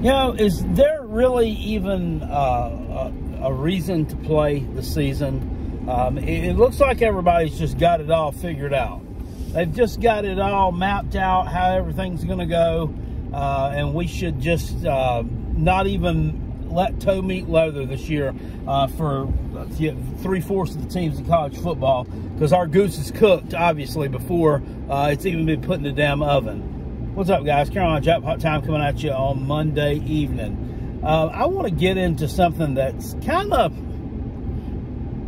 You know, is there really even uh, a, a, reason to play the season? Um, it, it, looks like everybody's just got it all figured out. They've just got it all mapped out how everything's going to go, uh, and we should just uh, not even let toe meet leather this year uh, for three fourths of the teams in college football because our goose is cooked, obviously, before uh, it's even been put in the damn oven. What's up, guys? Carolina Jackpot Time coming at you on Monday evening. Uh, I want to get into something that's kind of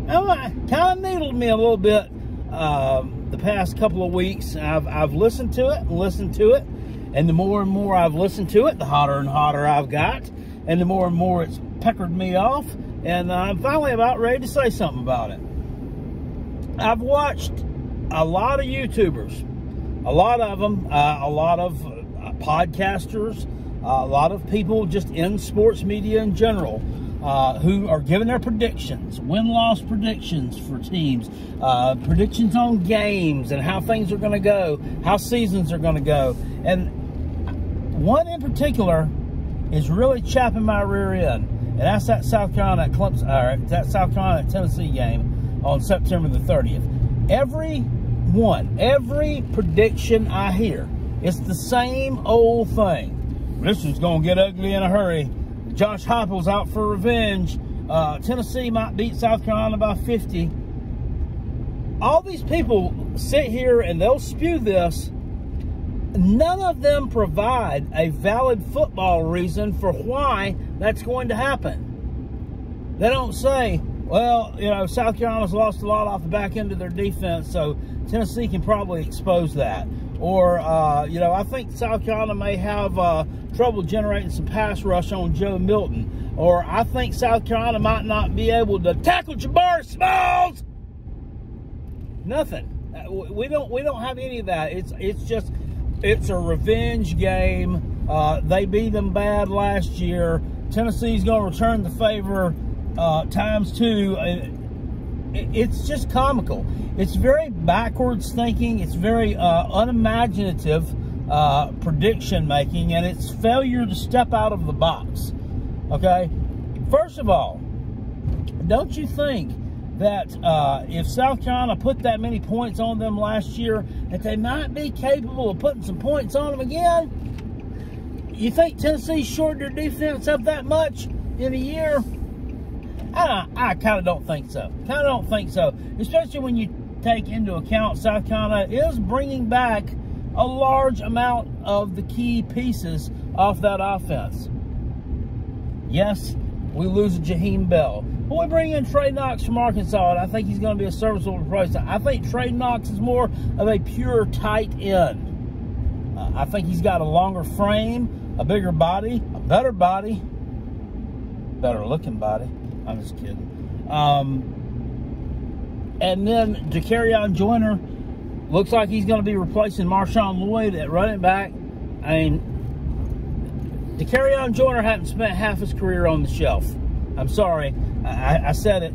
kind of needled me a little bit uh, the past couple of weeks. I've, I've listened to it and listened to it, and the more and more I've listened to it, the hotter and hotter I've got, and the more and more it's peckered me off, and I'm finally about ready to say something about it. I've watched a lot of YouTubers a lot of them, uh, a lot of uh, podcasters, uh, a lot of people just in sports media in general uh, who are giving their predictions, win loss predictions for teams, uh, predictions on games and how things are going to go, how seasons are going to go. And one in particular is really chapping my rear end, and that's that South Carolina Clemson, uh, that South Carolina Tennessee game on September the 30th. Every one. Every prediction I hear, it's the same old thing. This is going to get ugly in a hurry. Josh Heupel's out for revenge. Uh, Tennessee might beat South Carolina by 50. All these people sit here and they'll spew this. None of them provide a valid football reason for why that's going to happen. They don't say, well, you know, South Carolina's lost a lot off the back end of their defense, so Tennessee can probably expose that. Or, uh, you know, I think South Carolina may have uh, trouble generating some pass rush on Joe Milton. Or I think South Carolina might not be able to tackle Jabari Smalls. Nothing. Uh, we don't. We don't have any of that. It's. It's just. It's a revenge game. Uh, they beat them bad last year. Tennessee's going to return the favor uh, times two. It's just comical. It's very backwards thinking. It's very uh, unimaginative uh, prediction making, and it's failure to step out of the box. Okay? First of all, don't you think that uh, if South Carolina put that many points on them last year, that they might be capable of putting some points on them again? You think Tennessee shortened their defense up that much in a year? I, I kind of don't think so. Kind of don't think so. Especially when you take into account South Carolina is bringing back a large amount of the key pieces off that offense. Yes, we lose Jaheim Bell. But we bring in Trey Knox from Arkansas, and I think he's going to be a serviceable replacement. I think Trey Knox is more of a pure tight end. Uh, I think he's got a longer frame, a bigger body, a better body, better looking body. I'm just kidding. Um, and then Dakereon Joyner looks like he's going to be replacing Marshawn Lloyd at running back. I mean, Dakereon Joyner hadn't spent half his career on the shelf. I'm sorry. I, I said it.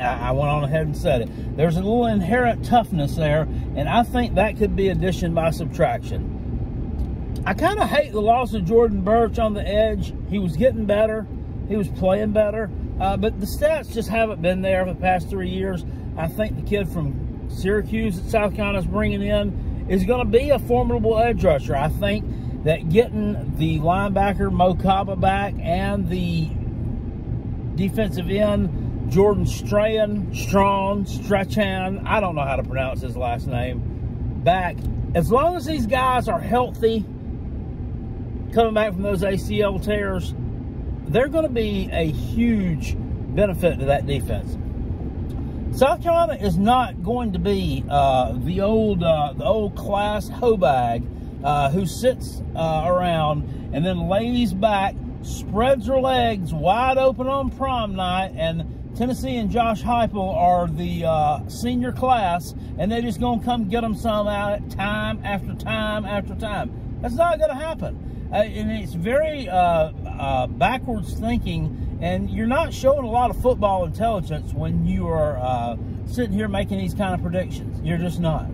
I, I went on ahead and said it. There's a little inherent toughness there, and I think that could be addition by subtraction. I kind of hate the loss of Jordan Burch on the edge. He was getting better. He was playing better. Uh, but the stats just haven't been there for the past three years. I think the kid from Syracuse that South Carolina's bringing in is going to be a formidable edge rusher. I think that getting the linebacker Mo Kaba back and the defensive end Jordan Strahan, Strong, Strachan, I don't know how to pronounce his last name, back. As long as these guys are healthy, coming back from those ACL tears, they're going to be a huge benefit to that defense. South Carolina is not going to be uh, the old uh, the old class hobag uh, who sits uh, around and then lays back, spreads her legs wide open on prom night, and Tennessee and Josh Heupel are the uh, senior class, and they're just going to come get them some out time after time after time. That's not going to happen. Uh, and it's very backwards thinking and you're not showing a lot of football intelligence when you are uh, sitting here making these kind of predictions. You're just not.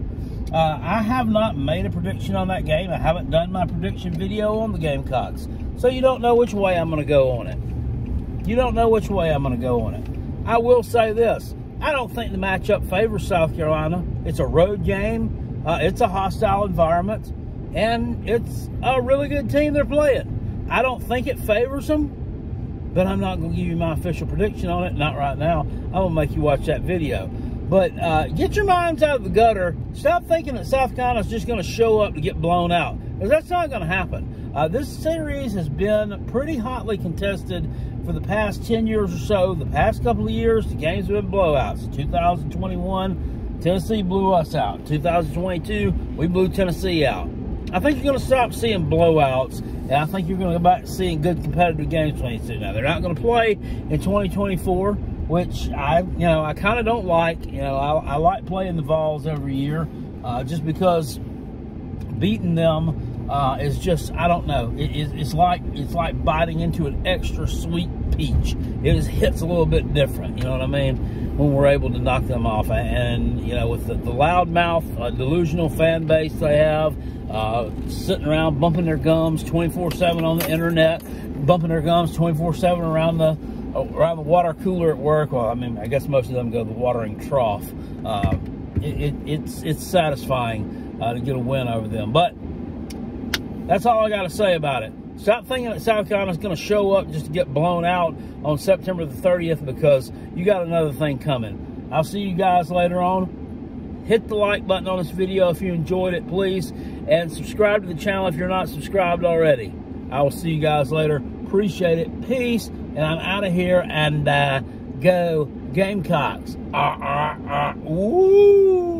Uh, I have not made a prediction on that game. I haven't done my prediction video on the Gamecocks. So you don't know which way I'm going to go on it. You don't know which way I'm going to go on it. I will say this. I don't think the matchup favors South Carolina. It's a road game. Uh, it's a hostile environment. And it's a really good team they're playing. I don't think it favors them, but I'm not going to give you my official prediction on it. Not right now. I'm going to make you watch that video. But uh, get your minds out of the gutter. Stop thinking that South Carolina's just going to show up to get blown out. Because that's not going to happen. Uh, this series has been pretty hotly contested for the past 10 years or so. The past couple of years, the games have been blowouts. 2021, Tennessee blew us out. 2022, we blew Tennessee out. I think you're going to stop seeing blowouts, and I think you're going to go back to seeing good competitive games 22. Now, they're not going to play in 2024 which I, you know, I kind of don't like. You know, I, I, like playing the Vols every year uh, just because beating them uh, is just, I don't know. It, it's like it's like biting into an extra sweet peach. It just hits a little bit different. You know what I mean? When we're able to knock them off, and you know, with the, the loudmouth, uh, delusional fan base they have, uh, sitting around bumping their gums 24/7 on the internet, bumping their gums 24/7 around the around the water cooler at work. Well, I mean, I guess most of them go to the watering trough. Uh, it, it, it's it's satisfying uh, to get a win over them. But that's all I got to say about it. Stop thinking that South Carolina's going to show up just to get blown out on September the 30th because you got another thing coming. I'll see you guys later on. Hit the like button on this video if you enjoyed it, please. And subscribe to the channel if you're not subscribed already. I will see you guys later. Appreciate it. Peace and I'm out of here and uh, go Gamecocks. Uh, uh, uh!